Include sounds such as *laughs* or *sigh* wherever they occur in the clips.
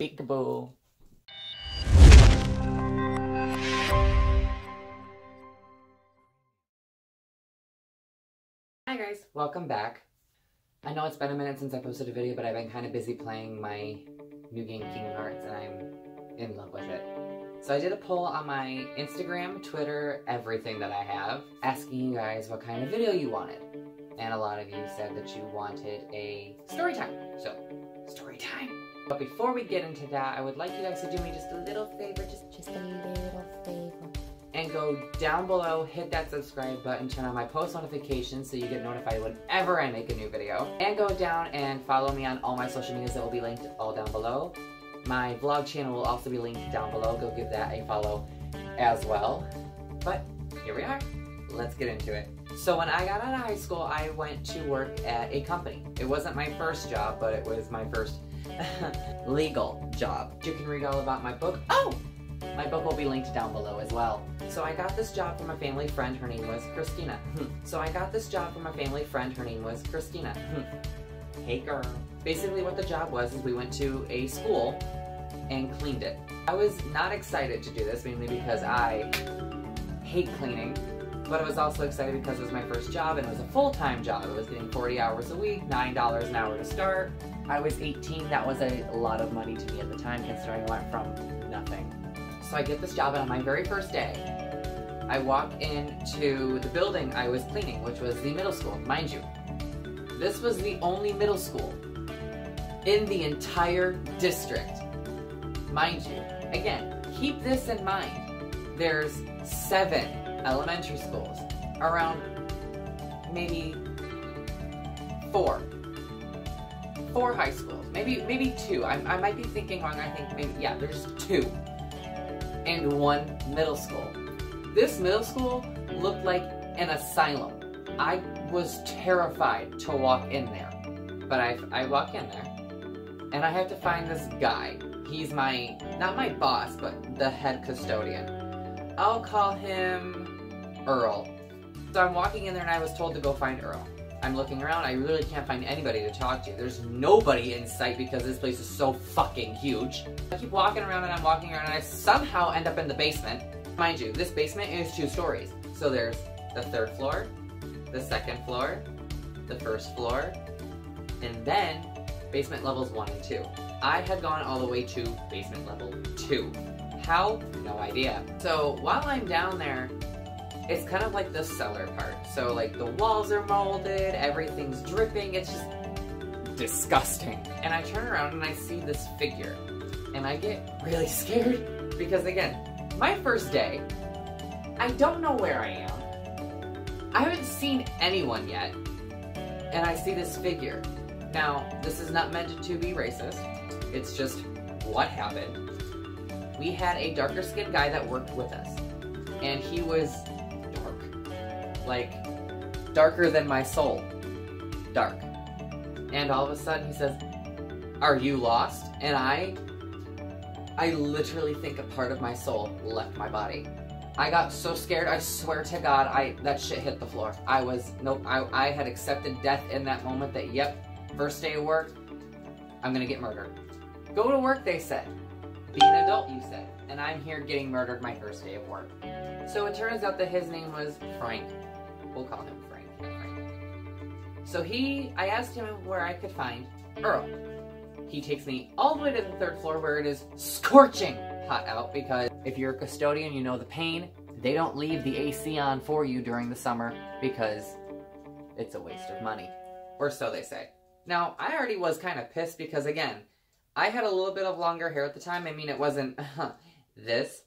Peekaboo. Hi guys, welcome back. I know it's been a minute since I posted a video, but I've been kind of busy playing my new game Kingdom Hearts and I'm in love with it. So I did a poll on my Instagram, Twitter, everything that I have, asking you guys what kind of video you wanted. And a lot of you said that you wanted a story time. So, story time. But before we get into that, I would like you guys to do me just a little favor, just, just a little favor. And go down below, hit that subscribe button, turn on my post notifications so you get notified whenever I make a new video. And go down and follow me on all my social medias that will be linked all down below. My vlog channel will also be linked down below. Go give that a follow as well. But here we are. Let's get into it. So when I got out of high school, I went to work at a company. It wasn't my first job, but it was my first *laughs* legal job. You can read all about my book. Oh! My book will be linked down below as well. So I got this job from a family friend. Her name was Christina. Hmm. so I got this job from a family friend. Her name was Christina. Hmm. hey girl. Basically what the job was is we went to a school and cleaned it. I was not excited to do this mainly because I hate cleaning, but I was also excited because it was my first job and it was a full-time job. I was getting 40 hours a week, $9 an hour to start. I was 18, that was a lot of money to me at the time considering I went from nothing. So I get this job and on my very first day, I walk into the building I was cleaning, which was the middle school, mind you. This was the only middle school in the entire district. Mind you, again, keep this in mind. There's seven elementary schools, around maybe four. Four high schools, maybe maybe two. I, I might be thinking wrong. I think maybe, yeah, there's two. And one middle school. This middle school looked like an asylum. I was terrified to walk in there. But I, I walk in there, and I have to find this guy. He's my, not my boss, but the head custodian. I'll call him Earl. So I'm walking in there and I was told to go find Earl. I'm looking around, I really can't find anybody to talk to. There's nobody in sight because this place is so fucking huge. I keep walking around and I'm walking around and I somehow end up in the basement. Mind you, this basement is two stories. So there's the third floor, the second floor, the first floor, and then basement levels one and two. I had gone all the way to basement level two. How? No idea. So while I'm down there, it's kind of like the cellar part. So like the walls are molded, everything's dripping, it's just disgusting. And I turn around and I see this figure and I get really *laughs* scared because again, my first day, I don't know where I am. I haven't seen anyone yet. And I see this figure. Now, this is not meant to be racist. It's just what happened. We had a darker skinned guy that worked with us. And he was like darker than my soul. Dark. And all of a sudden he says, Are you lost? And I, I literally think a part of my soul left my body. I got so scared, I swear to God, I that shit hit the floor. I was, nope, I, I had accepted death in that moment that, yep, first day of work, I'm gonna get murdered. Go to work, they said. Be an adult, you said. And I'm here getting murdered my first day of work. So it turns out that his name was Frank. We'll call him Frank. So he, I asked him where I could find Earl. He takes me all the way to the third floor where it is scorching hot out because if you're a custodian, you know the pain. They don't leave the AC on for you during the summer because it's a waste of money. Or so they say. Now, I already was kind of pissed because, again, I had a little bit of longer hair at the time. I mean, it wasn't *laughs* this,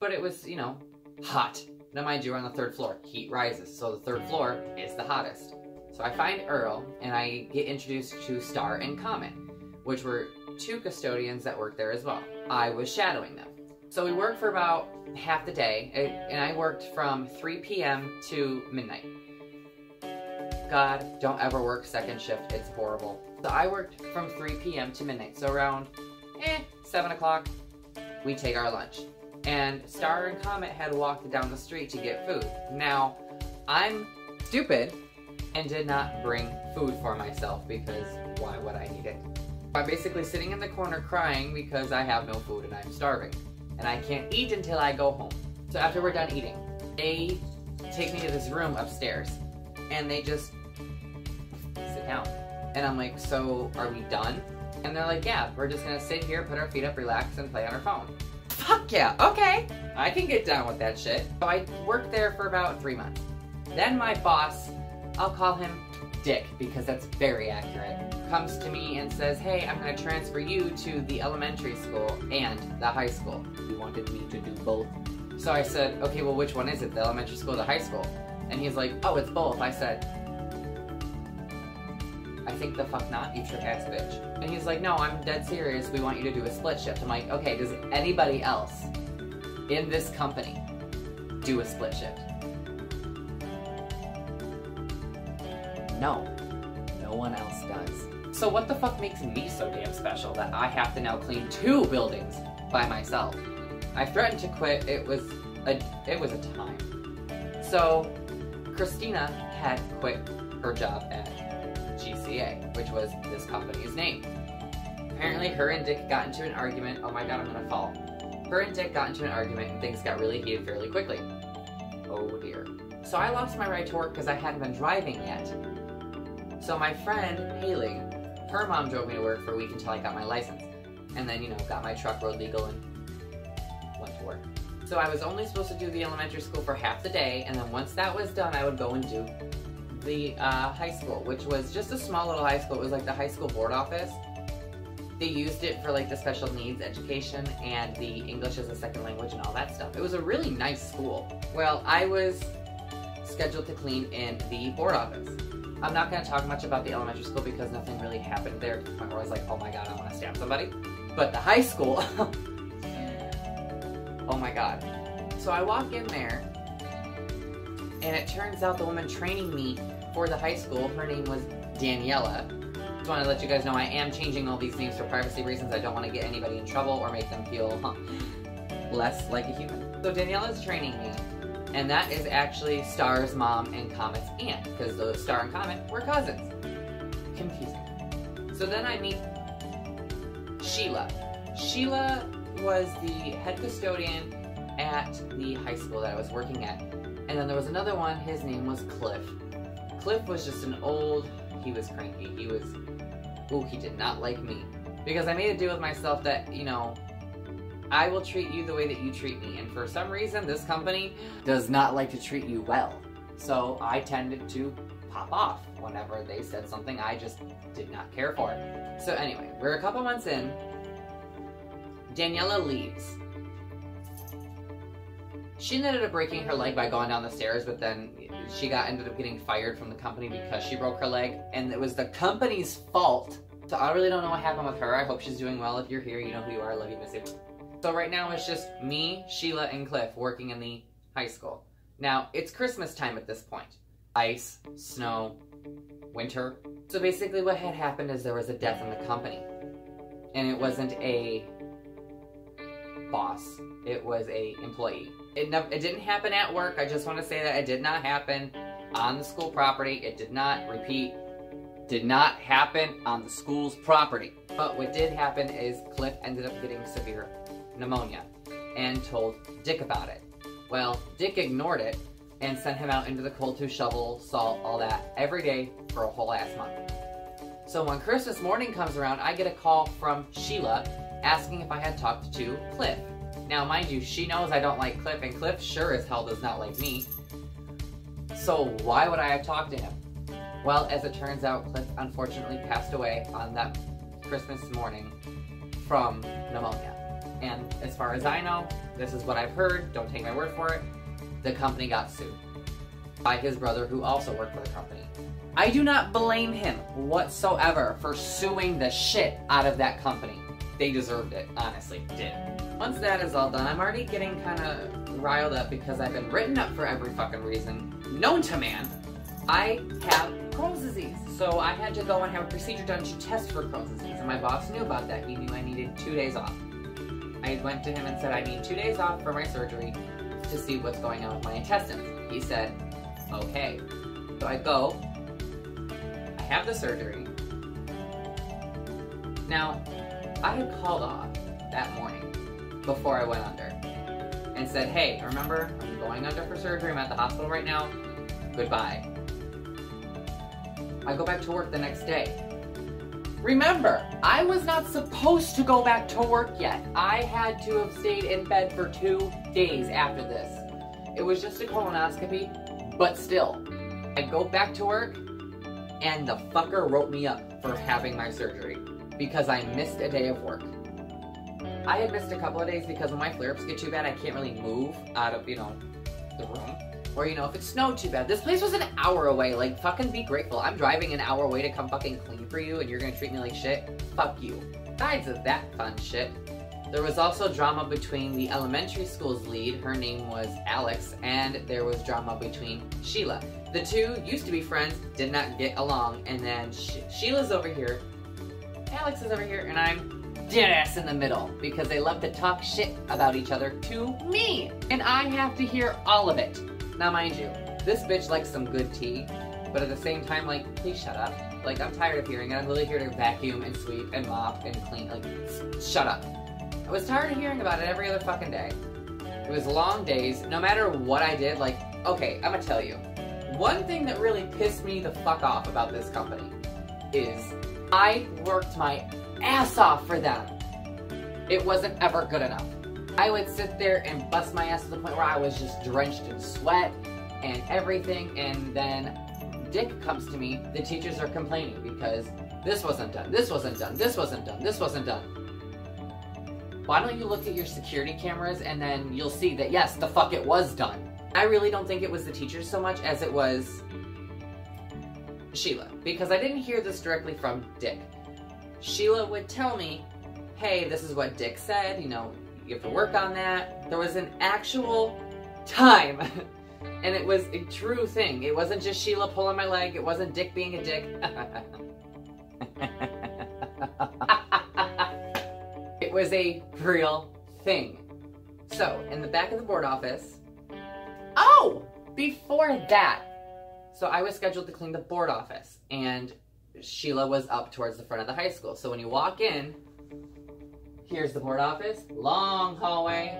but it was, you know, hot. Now, mind you, we're on the third floor. Heat rises, so the third floor is the hottest. So I find Earl, and I get introduced to Star and Comet, which were two custodians that worked there as well. I was shadowing them. So we worked for about half the day, and I worked from 3 p.m. to midnight. God, don't ever work second shift, it's horrible. So I worked from 3 p.m. to midnight, so around, eh, 7 o'clock, we take our lunch and Star and Comet had walked down the street to get food. Now, I'm stupid and did not bring food for myself because why would I need it? I'm basically sitting in the corner crying because I have no food and I'm starving. And I can't eat until I go home. So after we're done eating, they take me to this room upstairs and they just sit down. And I'm like, so are we done? And they're like, yeah, we're just gonna sit here, put our feet up, relax, and play on our phone. Fuck yeah, okay. I can get down with that shit. So I worked there for about three months. Then my boss, I'll call him Dick because that's very accurate, comes to me and says, hey, I'm gonna transfer you to the elementary school and the high school. He wanted me to do both. So I said, okay, well, which one is it, the elementary school the high school? And he's like, oh, it's both. I said, I think the fuck not, you trick ass bitch. And he's like, no, I'm dead serious. We want you to do a split shift. I'm like, okay, does anybody else in this company do a split shift? No, no one else does. So what the fuck makes me so damn special that I have to now clean two buildings by myself? I threatened to quit. It was a it was a time. So Christina had quit her job at GCA, which was this company's name. Apparently, her and Dick got into an argument. Oh my god, I'm gonna fall. Her and Dick got into an argument, and things got really heated fairly quickly. Oh dear. So I lost my right to work because I hadn't been driving yet. So my friend, Haley, her mom drove me to work for a week until I got my license. And then, you know, got my truck road legal and went to work. So I was only supposed to do the elementary school for half the day, and then once that was done, I would go and do the uh, high school, which was just a small little high school. It was like the high school board office. They used it for like the special needs education and the English as a second language and all that stuff. It was a really nice school. Well, I was scheduled to clean in the board office. I'm not going to talk much about the elementary school because nothing really happened there to the point where I was like, oh my god, I want to stab somebody. But the high school, *laughs* oh my god. So I walk in there, and it turns out the woman training me for the high school, her name was Daniela. Just want to let you guys know I am changing all these names for privacy reasons. I don't want to get anybody in trouble or make them feel huh, less like a human. So Daniela's training me, and that is actually Star's mom and Comet's aunt, because Star and Comet were cousins. Confusing. So then I meet Sheila. Sheila was the head custodian at the high school that I was working at. And then there was another one, his name was Cliff. Cliff was just an old, he was cranky. He was, ooh, he did not like me. Because I made a deal with myself that, you know, I will treat you the way that you treat me. And for some reason, this company does not like to treat you well. So I tended to pop off whenever they said something I just did not care for. So anyway, we're a couple months in. Daniela leaves. She ended up breaking her leg by going down the stairs, but then she got ended up getting fired from the company because she broke her leg, and it was the company's fault. So I really don't know what happened with her. I hope she's doing well. If you're here, you know who you are. I love you, miss you. So right now it's just me, Sheila, and Cliff working in the high school. Now, it's Christmas time at this point. Ice, snow, winter. So basically what had happened is there was a death in the company. And it wasn't a boss. It was a employee. It, it didn't happen at work. I just want to say that it did not happen on the school property. It did not, repeat, did not happen on the school's property. But what did happen is Cliff ended up getting severe pneumonia and told Dick about it. Well, Dick ignored it and sent him out into the cold to shovel, salt, all that every day for a whole ass month. So when Christmas morning comes around, I get a call from Sheila asking if I had talked to Cliff. Now, mind you, she knows I don't like Cliff, and Cliff sure as hell does not like me. So why would I have talked to him? Well, as it turns out, Cliff unfortunately passed away on that Christmas morning from pneumonia. And as far as I know, this is what I've heard, don't take my word for it, the company got sued by his brother who also worked for the company. I do not blame him whatsoever for suing the shit out of that company. They deserved it, honestly, did. Once that is all done, I'm already getting kind of riled up because I've been written up for every fucking reason known to man. I have Crohn's disease. So I had to go and have a procedure done to test for Crohn's disease, and my boss knew about that. He knew I needed two days off. I went to him and said, I need two days off for my surgery to see what's going on with my intestines. He said, okay. So I go, I have the surgery. Now, I had called off that morning before I went under and said, hey, remember, I'm going under for surgery. I'm at the hospital right now. Goodbye. I go back to work the next day. Remember, I was not supposed to go back to work yet. I had to have stayed in bed for two days after this. It was just a colonoscopy, but still. I go back to work, and the fucker wrote me up for having my surgery because I missed a day of work. I had missed a couple of days because when my flare-ups get too bad, I can't really move out of, you know, the room. Or, you know, if it snowed too bad. This place was an hour away. Like, fucking be grateful. I'm driving an hour away to come fucking clean for you and you're gonna treat me like shit? Fuck you. Besides of that fun shit, there was also drama between the elementary school's lead, her name was Alex, and there was drama between Sheila. The two used to be friends, did not get along, and then Sheila's over here, Alex is over here, and I'm dead ass in the middle because they love to talk shit about each other to me. And I have to hear all of it. Now, mind you, this bitch likes some good tea, but at the same time, like, please shut up. Like, I'm tired of hearing it. I'm really here to vacuum and sweep and mop and clean. Like, shut up. I was tired of hearing about it every other fucking day. It was long days. No matter what I did, like, okay, I'm gonna tell you. One thing that really pissed me the fuck off about this company is I worked my ass off for them. It wasn't ever good enough. I would sit there and bust my ass to the point where I was just drenched in sweat and everything, and then Dick comes to me, the teachers are complaining because this wasn't done, this wasn't done, this wasn't done, this wasn't done. Why don't you look at your security cameras and then you'll see that yes, the fuck it was done. I really don't think it was the teachers so much as it was Sheila, because I didn't hear this directly from Dick. Sheila would tell me, hey, this is what Dick said, you know, you have to work on that. There was an actual time, *laughs* and it was a true thing. It wasn't just Sheila pulling my leg, it wasn't Dick being a dick. *laughs* it was a real thing. So, in the back of the board office, oh, before that, so I was scheduled to clean the board office, and Sheila was up towards the front of the high school. So when you walk in, here's the board office, long hallway,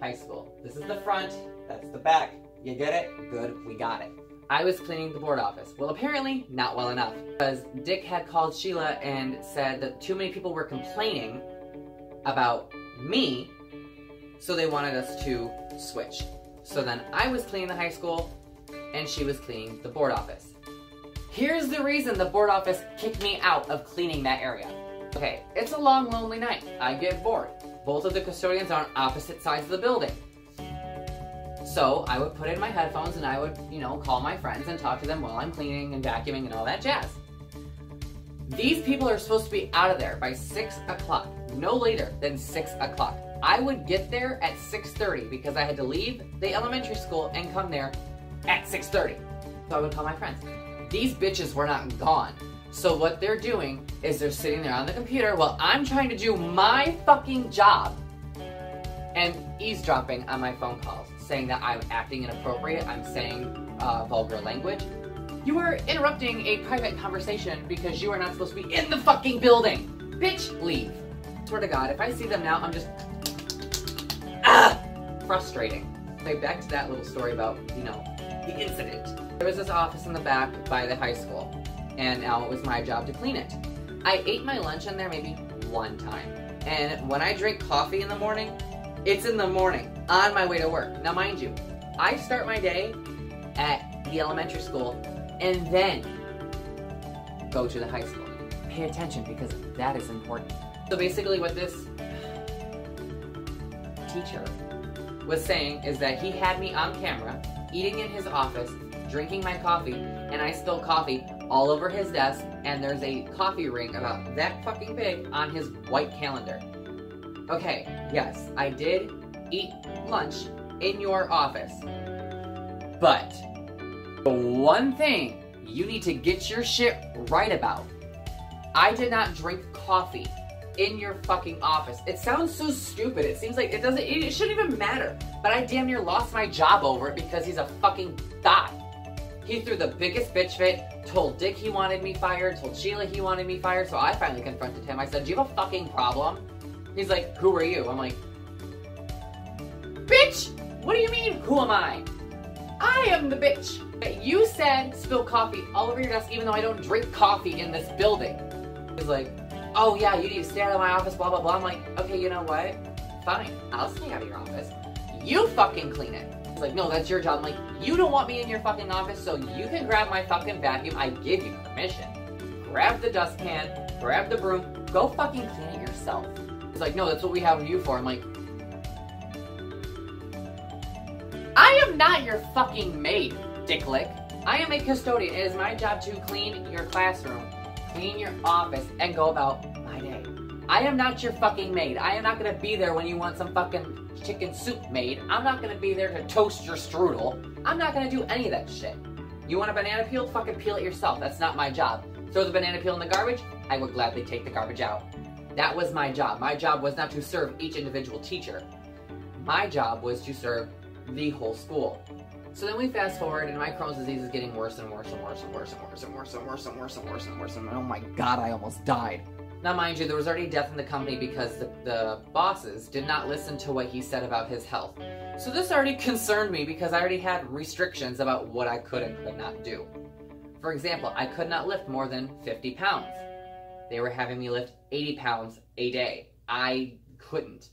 high school. This is the front, that's the back. You get it? Good, we got it. I was cleaning the board office. Well, apparently, not well enough. Because Dick had called Sheila and said that too many people were complaining about me, so they wanted us to switch. So then I was cleaning the high school, and she was cleaning the board office. Here's the reason the board office kicked me out of cleaning that area. Okay, it's a long, lonely night. I get bored. Both of the custodians are on opposite sides of the building. So I would put in my headphones and I would, you know, call my friends and talk to them while I'm cleaning and vacuuming and all that jazz. These people are supposed to be out of there by 6 o'clock, no later than 6 o'clock. I would get there at 6.30 because I had to leave the elementary school and come there at 6.30. So I would call my friends. These bitches were not gone. So what they're doing is they're sitting there on the computer while I'm trying to do my fucking job and eavesdropping on my phone calls, saying that I'm acting inappropriate, I'm saying uh, vulgar language. You are interrupting a private conversation because you are not supposed to be in the fucking building. Bitch, leave. Swear to God, if I see them now, I'm just ah, frustrating. Okay, back to that little story about, you know, the incident. There was this office in the back by the high school, and now it was my job to clean it. I ate my lunch in there maybe one time. And when I drink coffee in the morning, it's in the morning, on my way to work. Now, mind you, I start my day at the elementary school and then go to the high school. Pay attention because that is important. So basically what this teacher was saying is that he had me on camera eating in his office drinking my coffee, and I spill coffee all over his desk, and there's a coffee ring about that fucking big on his white calendar. Okay, yes, I did eat lunch in your office. But the one thing you need to get your shit right about I did not drink coffee in your fucking office. It sounds so stupid. It seems like it doesn't, it shouldn't even matter. But I damn near lost my job over it because he's a fucking thot. He threw the biggest bitch fit, told Dick he wanted me fired, told Sheila he wanted me fired, so I finally confronted him. I said, Do you have a fucking problem? He's like, Who are you? I'm like, Bitch! What do you mean, who am I? I am the bitch. That you said spill coffee all over your desk even though I don't drink coffee in this building. He's like, oh yeah, you need to stay out of my office, blah, blah, blah. I'm like, okay, you know what? Fine, I'll stay out of your office. You fucking clean it. He's like, no, that's your job. I'm like, you don't want me in your fucking office, so you can grab my fucking vacuum. I give you permission. Grab the dustpan, grab the broom, go fucking clean it yourself. He's like, no, that's what we have you for. I'm like, I am not your fucking maid, dicklick. I am a custodian. It is my job to clean your classroom, clean your office, and go about. I am not your fucking maid. I am not gonna be there when you want some fucking chicken soup made. I'm not gonna be there to toast your strudel. I'm not gonna do any of that shit. You want a banana peel? Fucking peel it yourself. That's not my job. Throw the banana peel in the garbage? I would gladly take the garbage out. That was my job. My job was not to serve each individual teacher. My job was to serve the whole school. So then we fast forward, and my Crohn's disease is getting worse and worse and worse and worse and worse and worse and worse and worse and worse and worse and oh my god, I almost died. Now, mind you, there was already death in the company because the, the bosses did not listen to what he said about his health. So this already *laughs* concerned me because I already had restrictions about what I could and could not do. For example, I could not lift more than 50 pounds. They were having me lift 80 pounds a day. I couldn't.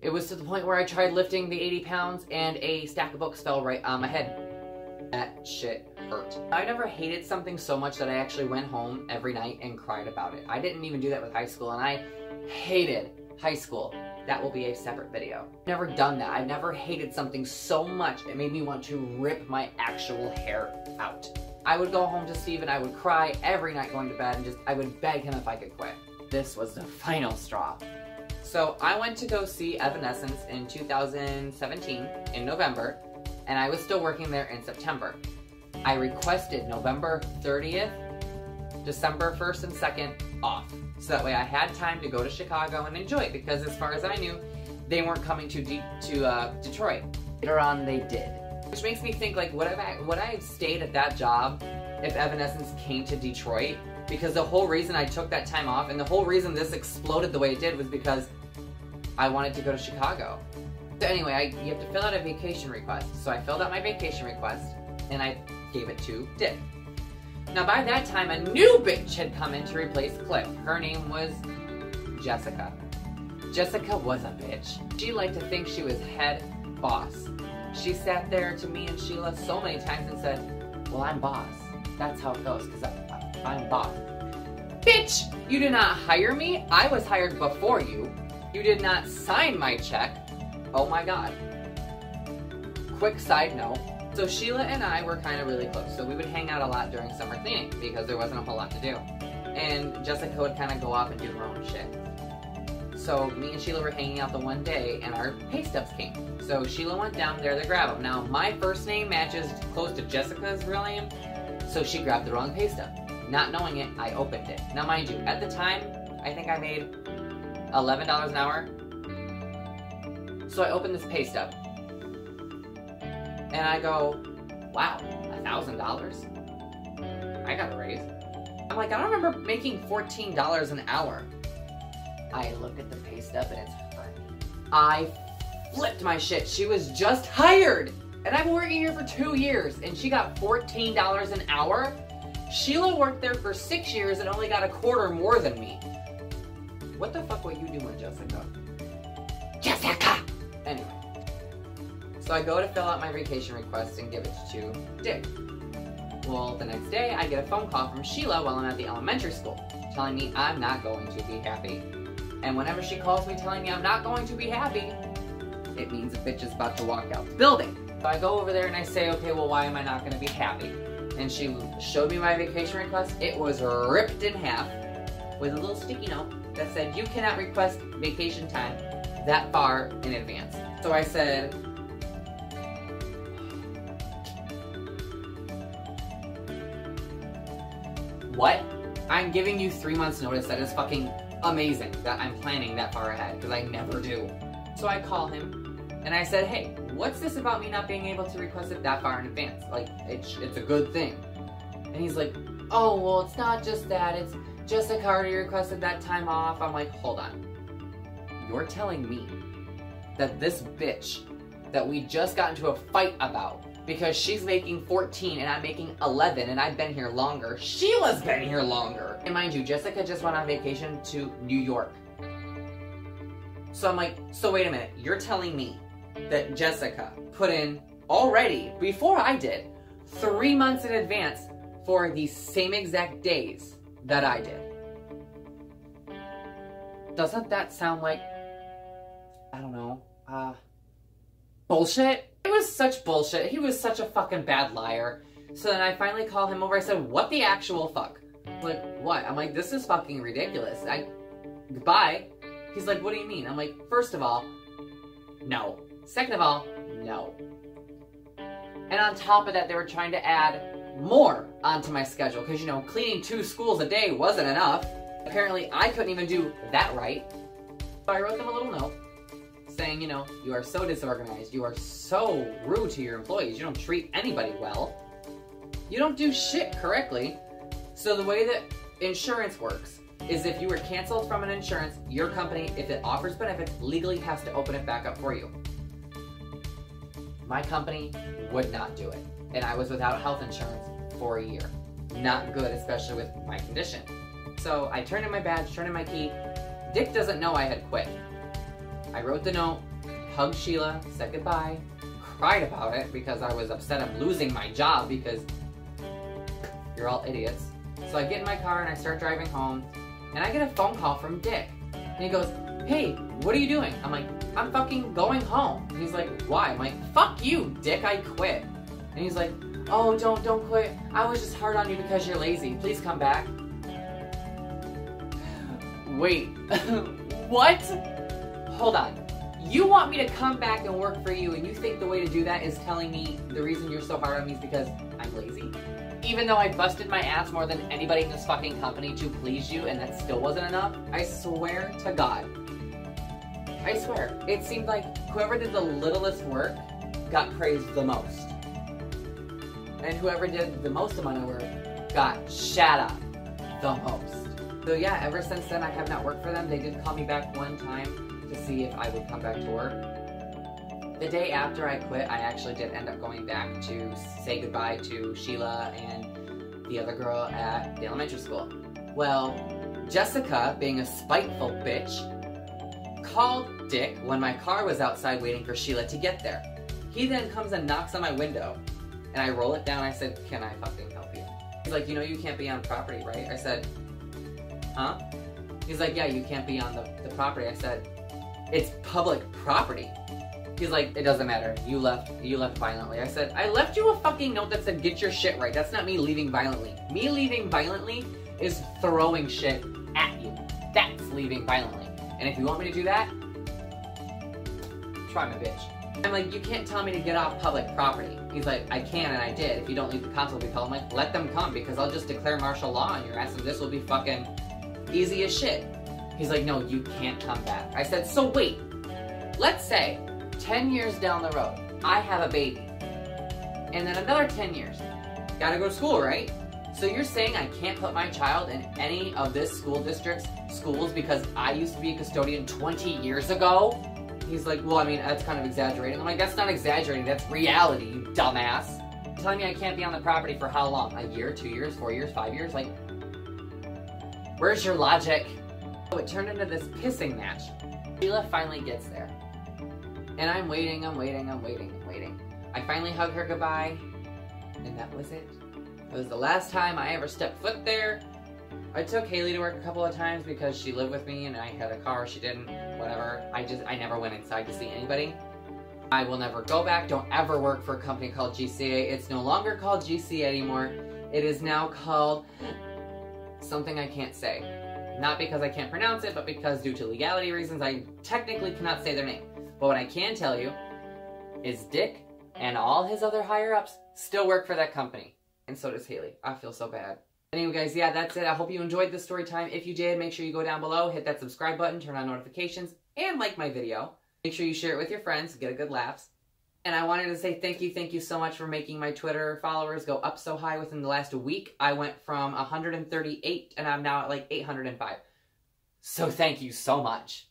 It was to the point where I tried lifting the 80 pounds and a stack of books fell right on my head. That shit hurt. I never hated something so much that I actually went home every night and cried about it. I didn't even do that with high school and I hated high school. That will be a separate video. Never done that. I've never hated something so much it made me want to rip my actual hair out. I would go home to Steve and I would cry every night going to bed and just I would beg him if I could quit. This was the final straw. So I went to go see Evanescence in 2017 in November, and I was still working there in September. I requested November 30th, December 1st and 2nd off. So that way I had time to go to Chicago and enjoy it because as far as I knew, they weren't coming to De to uh, Detroit. Later on, they did. Which makes me think like, would I, would I have stayed at that job if Evanescence came to Detroit? Because the whole reason I took that time off and the whole reason this exploded the way it did was because I wanted to go to Chicago. So anyway, I, you have to fill out a vacation request. So I filled out my vacation request and I gave it to Dick. Now by that time, a new bitch had come in to replace Cliff. Her name was Jessica. Jessica was a bitch. She liked to think she was head boss. She sat there to me and Sheila so many times and said, well, I'm boss. That's how it goes, because I'm boss. Bitch, you did not hire me. I was hired before you. You did not sign my check. Oh my god. Quick side note. So Sheila and I were kind of really close. So we would hang out a lot during summer cleaning because there wasn't a whole lot to do. And Jessica would kind of go off and do her own shit. So me and Sheila were hanging out the one day and our pay stubs came. So Sheila went down there to grab them. Now my first name matches close to Jessica's real name. So she grabbed the wrong pay stub. Not knowing it, I opened it. Now mind you, at the time, I think I made $11 an hour. So I opened this pay stub. And I go, wow, a $1,000? I got a raise. I'm like, I don't remember making $14 an hour. I look at the pay stub and it's her. I flipped my shit. She was just hired. And I've been working here for two years and she got $14 an hour? Sheila worked there for six years and only got a quarter more than me. What the fuck were you doing, Jessica? Jessica! Anyway. So I go to fill out my vacation request and give it to Dick. Well, the next day, I get a phone call from Sheila while I'm at the elementary school, telling me I'm not going to be happy. And whenever she calls me telling me I'm not going to be happy, it means a bitch is about to walk out the building. So I go over there and I say, okay, well, why am I not going to be happy? And she showed me my vacation request. It was ripped in half with a little sticky note that said you cannot request vacation time that far in advance. So I said, I'm giving you three months notice. That is fucking amazing that I'm planning that far ahead because I never do. So I call him and I said, hey, what's this about me not being able to request it that far in advance? Like, it's, it's a good thing. And he's like, oh, well, it's not just that. It's Jessica already requested that time off. I'm like, hold on. You're telling me that this bitch that we just got into a fight about because she's making 14 and I'm making 11 and I've been here longer. Sheila's been here longer. And mind you, Jessica just went on vacation to New York. So I'm like, so wait a minute, you're telling me that Jessica put in already, before I did, three months in advance for the same exact days that I did. Doesn't that sound like, I don't know, uh, bullshit? It was such bullshit. He was such a fucking bad liar. So then I finally called him over. I said, what the actual fuck? I'm like, what? I'm like, this is fucking ridiculous. I, goodbye. He's like, what do you mean? I'm like, first of all, no. Second of all, no. And on top of that, they were trying to add more onto my schedule because, you know, cleaning two schools a day wasn't enough. Apparently, I couldn't even do that right. So I wrote them a little note saying, you know, you are so disorganized, you are so rude to your employees, you don't treat anybody well, you don't do shit correctly. So the way that insurance works is if you were canceled from an insurance, your company, if it offers benefits, legally has to open it back up for you. My company would not do it. And I was without health insurance for a year. Not good, especially with my condition. So I turned in my badge, turned in my key. Dick doesn't know I had quit. I wrote the note, hugged Sheila, said goodbye, cried about it because I was upset I'm losing my job because you're all idiots. So I get in my car and I start driving home, and I get a phone call from Dick. And he goes, Hey, what are you doing? I'm like, I'm fucking going home. And he's like, Why? I'm like, Fuck you, Dick, I quit. And he's like, Oh, don't, don't quit. I was just hard on you because you're lazy. Please come back. *sighs* Wait, *laughs* what? Hold on. You want me to come back and work for you, and you think the way to do that is telling me the reason you're so hard on me is because I'm lazy? Even though I busted my ass more than anybody in this fucking company to please you, and that still wasn't enough, I swear to God. I swear. It seemed like whoever did the littlest work got praised the most. And whoever did the most amount of work got shat up the most. So yeah, ever since then I have not worked for them. They did call me back one time to see if I would come back to work. The day after I quit, I actually did end up going back to say goodbye to Sheila and the other girl at the elementary school. Well, Jessica, being a spiteful bitch, called Dick when my car was outside waiting for Sheila to get there. He then comes and knocks on my window, and I roll it down. I said, Can I fucking help you? He's like, You know, you can't be on property, right? I said, Huh? He's like, Yeah, you can't be on the, the property. I said, it's public property. He's like, it doesn't matter. You left. You left violently. I said, I left you a fucking note that said, get your shit right. That's not me leaving violently. Me leaving violently is throwing shit at you. That's leaving violently. And if you want me to do that, try my bitch. I'm like, you can't tell me to get off public property. He's like, I can and I did. If you don't leave the called, I'm like, let them come because I'll just declare martial law on your ass and this will be fucking easy as shit. He's like, no, you can't come back. I said, so wait, let's say 10 years down the road, I have a baby. And then another 10 years, gotta go to school, right? So you're saying I can't put my child in any of this school district's schools because I used to be a custodian 20 years ago? He's like, well, I mean, that's kind of exaggerating. I'm like, that's not exaggerating, that's reality, you dumbass. Telling me I can't be on the property for how long? A year, two years, four years, five years? Like, where's your logic? So it turned into this pissing match. Sheila finally gets there. And I'm waiting, I'm waiting, I'm waiting, I'm waiting. I finally hug her goodbye, and that was it. It was the last time I ever stepped foot there. I took Haley to work a couple of times because she lived with me and I had a car, she didn't, whatever. I just, I never went inside to see anybody. I will never go back. Don't ever work for a company called GCA. It's no longer called GCA anymore. It is now called something I can't say. Not because I can't pronounce it, but because due to legality reasons, I technically cannot say their name. But what I can tell you is Dick and all his other higher ups still work for that company. And so does Haley. I feel so bad. Anyway, guys, yeah, that's it. I hope you enjoyed this story time. If you did, make sure you go down below, hit that subscribe button, turn on notifications, and like my video. Make sure you share it with your friends, get a good laughs. And I wanted to say thank you, thank you so much for making my Twitter followers go up so high within the last week. I went from 138 and I'm now at like 805. So thank you so much.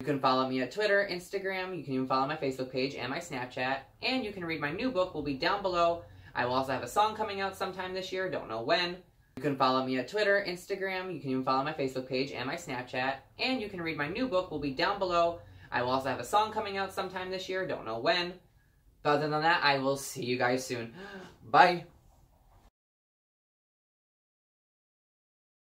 You can follow me at Twitter, Instagram, you can even follow my Facebook page and my Snapchat, and you can read my new book, will be down below. I will also have a song coming out sometime this year, don't know when. You can follow me at Twitter, Instagram, you can even follow my Facebook page and my Snapchat, and you can read my new book, will be down below. I will also have a song coming out sometime this year, don't know when. But other than that, I will see you guys soon. Bye!